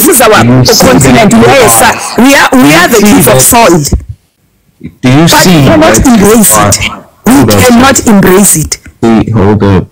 this is our You continent. We are, a we are, we are the see kids of that- soil. Do you But see we cannot embrace it. We cannot embrace it. Hey, hold up.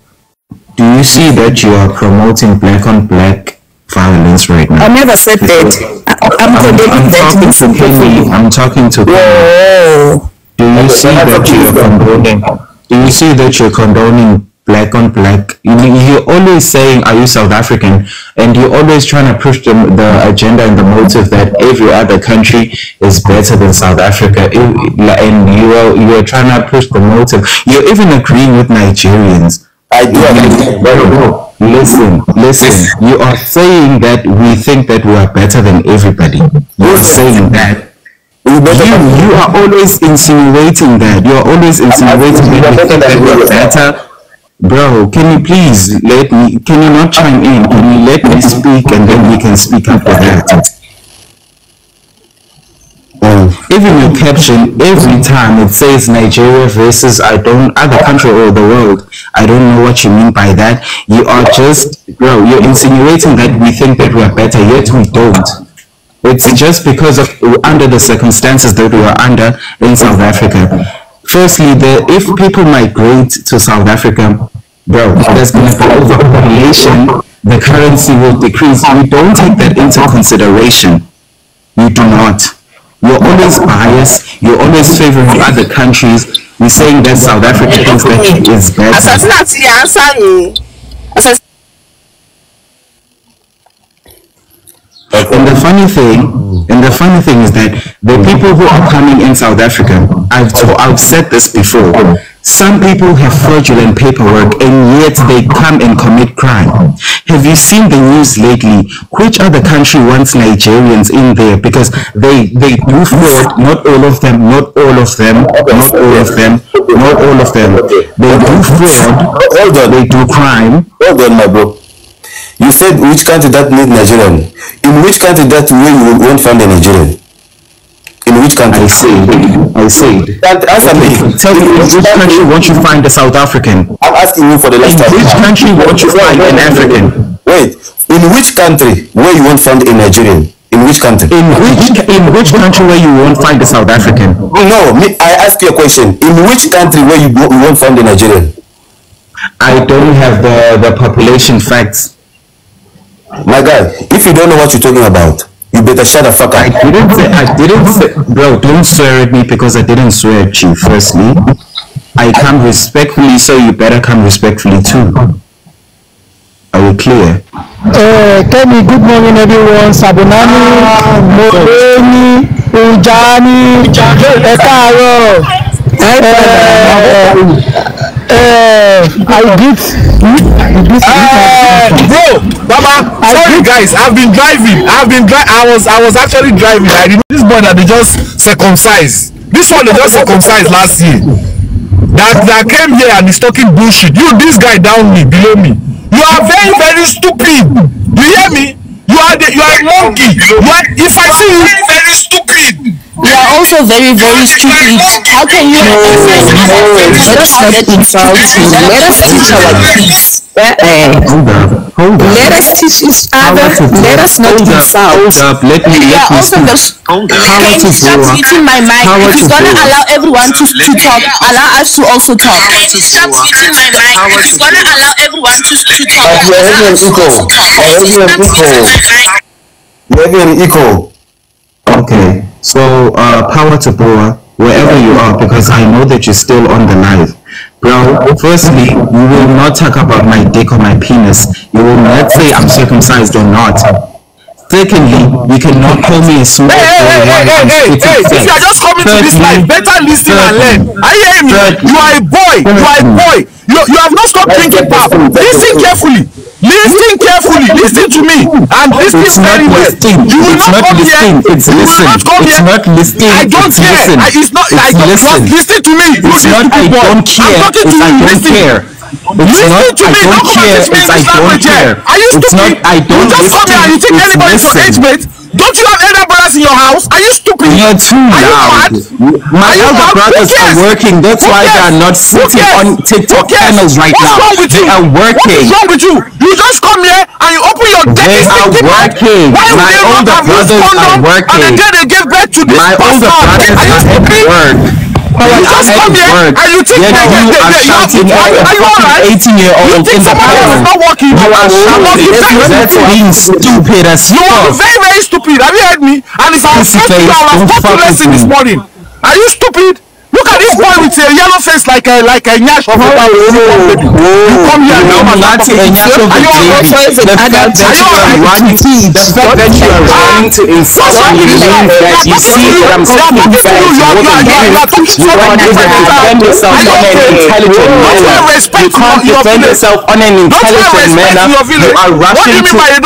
Do you see that you are promoting black on black violence right now? I never said that. I, I'm I'm, condemning I'm that. talking to Listen Kenny. I'm talking to Kenny. Do you see that you're condoning? Do you see that you're condoning black on black? You, you're always saying, "Are you South African?" And you're always trying to push the, the agenda and the motive that every other country is better than South Africa. And you are you are trying to push the motive. You're even agreeing with Nigerians. I do agree. No, no. Listen, listen. You are saying that we think that we are better than everybody. You're saying that. You, you are always insinuating that. You are always insinuating that we think that we are better. Bro, can you please let me, can you not chime in? Can you let me speak and then we can speak after that? Um, Even your caption, every time it says Nigeria versus I don't, other country or the world. I don't know what you mean by that. You are just, bro, you're insinuating that we think that we are better, yet we don't. It's just because of under the circumstances that we are under in South Africa. Firstly, the if people migrate to South Africa, bro, there's gonna be overpopulation. The currency will decrease. You don't take that into consideration. You do not. You're always biased. You're always favoring other countries. We're saying that South Africa thinks that it is better. assassin àti answer yìí. Assassin And funny thing, mm-hmm. and the funny thing is that the mm-hmm. people who are coming in South Africa, I've I've said this before. Mm-hmm. Some people have fraudulent paperwork and yet they come and commit crime. Have you seen the news lately? Which other country wants Nigerians in there? Because they they do fraud. Not all of them. Not all of them. Not all of them. Not all of them. They do fraud. They do crime. Hold on, my bro. You said which country that need Nigerian? In which country that way you won't find a Nigerian? In which country? I said. I said. That answer me. Tell me in which country won't you find a South African? I'm asking you for the In last time. which country won't you find an African? Wait. In which country where you won't find a Nigerian? In which country? In which in which country where you won't find a South African? No, me, I ask you a question. In which country where you, you won't find a Nigerian? I don't have the the population facts. My guy, if you don't know what you're talking about, you better shut the fuck I up. didn't say I didn't say bro, don't swear at me because I didn't swear at you firstly. I come respectfully, so you better come respectfully too. Are we clear? Uh, Kenny, good morning everyone. Sabonani, Moreni, Ujani, ẹ káàárọ̀. Uh, uh, I beat. Uh, bro, Baba, sorry guys, I've been driving. I've been dri- I was I was actually driving. I didn't this boy that they just circumcised. This one they just circumcised last year. That that came here and is talking bullshit. You, this guy down me, below me. You are very very stupid. You hear me? You are the, you are a monkey. You are, if I see you, very stupid. You are also very, very stupid. How can you let us stop insulting. Let us teach our kids. Uh, Hold up. Hold up. let us teach each other. Let us not hold up, hold up. Let me let me also speak. the Power to Stop Boa. muting my mic. Power If to gonna allow everyone to, to talk, allow us to also talk. Stop muting my mic. If it's gonna allow everyone to, to talk, But you're having an echo. You're Okay, so uh, power to Boa, wherever you are, because I know that you're still on the live. Bro, firstly, you will not talk about my dick or my penis. You will not say I'm circumcised or not. Secondly, you cannot call me a small Hey, hey, hey, hey, hey, spitting hey, if you are just coming to this Thirdly- life, better listen and learn. Are you hearing me? Thirdly- You are a boy. You are a boy. You, you have not stopped drinking pap. Listen carefully. Listen carefully. Listen to me. And listen It's very well. listening. You will It's not not come here. listening. It's You will listen. not come It's here. not listening. I don't It's care. listen. I, it's not. I It's don't listen. Listen to me. You It's not I don't care. I'm talking It's to I you. don't Listen. care. It's Listen not to I me. don't Don't care. It's I don't care. Are you It's stupid? not I You don't just come here and you think It's your listen. age mate. Don't you have elder brothers in your house? Are you stupid? You're too Are you mad? My Are you elder mad? brothers are cares? working. That's Who why they are cares? not sitting cares? on TikTok cares? channels right What's now. wrong with They you? are What working. is wrong with you? You just come here and you open your They dirty are stinking mouth. working. Why would My they not older have used brothers are working. And the day they gave birth to this My older bastard? brothers Are you are at work. They You are just at come here work. and you think Yet that you they- they- are they- you have- shouting are at you- a are you fucking alright? 18 year You old think in the somebody else is panel. not working? You are I must shouting. be very, very That's stupid. being stupid as You are fuck. very, very stupid. Have you heard me? And if I was Pussy supposed to, I face, would have don't taught you fuck lesson with this me. morning. Are you stupid? This boy with a yellow face like a like a nyash of a baby. You come here and No, come and not start a talking. Are you alright? baby. Choice The fact that you are running, to the fact that you are running to insult me means that you see that I'm speaking facts you. You are- more you you you. you You can't even defend yourself on an intelligent manner. You can't defend yourself on an intelligent manner. You are What rushing you to you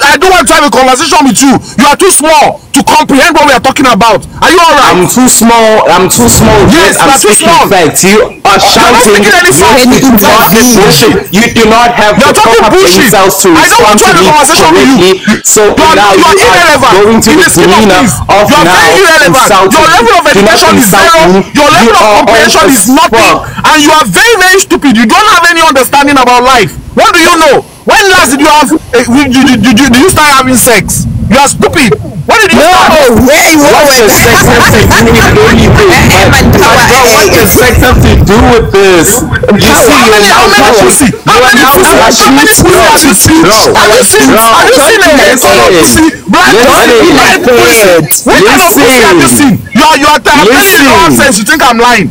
I don't want to have a conversation with you. You are too small to comprehend what we are talking about. Are you alright? I'm too small. I'm too small. Yes, I'm speaking small. facts. You are shouting. any You facts. do not have bullshit. You do not have You are the proper bullshit. insults to I don't respond to me correctly. So You are- now you you are going to the demeanor of you are now very irrelevant. insulting. Your level of education is zero. Your level You of comprehension is nothing, and you are very very stupid. You don't have any understanding about life. What do you know? When last did you have? Uh, did, did, did, did you start having sex? You are stupid. When did you start? No, where you What were does sex have to do with anything? Eh, man, But power, bro, what eh. does sex have to do with this? You see, How you're many, how now pussy? You are now pussy? Have you seen? Have you seen? Have you seen a listen, color pussy? Black pussy? White pussy? What kind of pussy have you seen? You are you are telling you Listen. nonsense. You think I'm lying?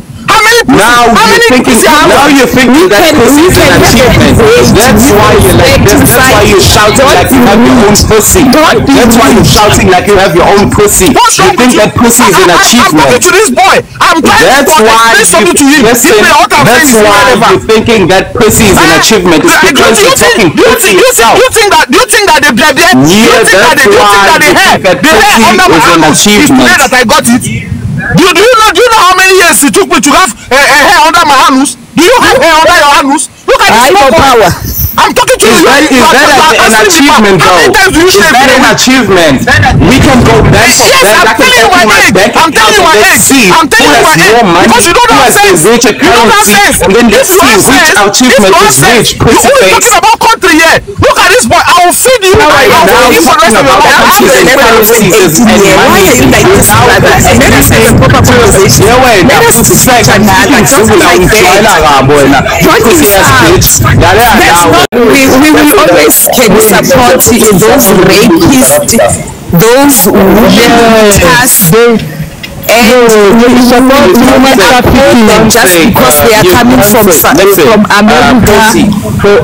Many pussy? Now how you're many thinking, have now you? you're thinking that can- pussy is an achievement. That's why you're like this. That's why you're shouting like you have your own pussy. That's why you're shouting like you have your own pussy. You think that pussy is an I'm achievement. talking to this boy. I'm That's why to you him. listen. This what I'm saying That's why you're thinking that pussy is an achievement. It's because you you're talking pussy do you think- itself. You think that? You think that the do you think that the? Why the hair? that The is an achievement. that I got it. Do do you know? Do you know how many years it took me to have a, a hair under my anus? Do you have hair under your anus? Look at this I know power. I'm talking to Is you. that, You is are- that you are a- an achievement though? Is that an achievement? We can go back from Yes, that. I'm can telling you open my bank I'm telling you account and age. see I'm telling who you has more money, Because you don't who have has a sense. richer You currency, sense. and then let's you see which achievement you is which. Pussy only face. talking about country here. Look at this boy. I will feed you. I Now will feed you for the rest of your life. countries and currencies and money. are you like this, Now brother? it's Let us have a proper conversation. Yeah, wait, Let now us pussy to I'm speaking just to you, that. trying to boy. Don't Pussy ass bitch. Yeah, That's not, we, we will always can support in those rapists, those women cast, and we support human trafficking just because they are coming from from uh, America.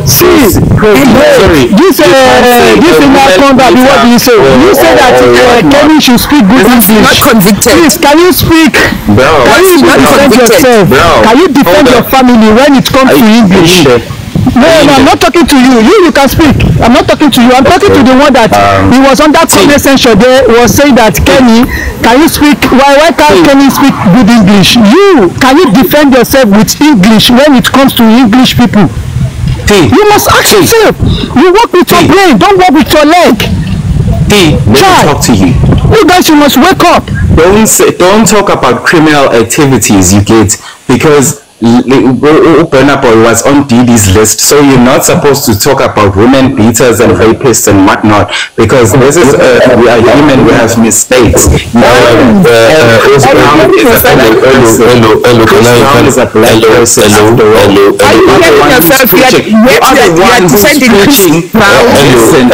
See, Sorry. this uh, this thing that woman what do you say? Oh, You say that oh, uh, oh, Kenny should speak good English. Not convicted. Please, can you speak? Can you defend yourself? Can you defend your family when it comes to English? No, no, I'm not talking to you. You, you can speak. I'm not talking to you. I'm talking to the one that he was under comment section there was saying that Kenny, can you speak? Why, why can't Kenny speak good English? You, can you defend yourself with English when it comes to English people? T, You must ask yourself. You work with your Hey. brain. Don't work with your leg. T, let me Chai. talk to you. You guys, you must wake up. Don't say, don't talk about criminal activities you get because l- l- Burna Boy was on Diddy's list, so you're not supposed to talk about women beaters and rapists and whatnot because this is a, we are human, we have mistakes. Uh, uh, and Chris Brown is a black person. Chris Brown is a black person after all. Are you You are the hearing yourself? Preaching- you are- the one who's preaching. Brown, Listen,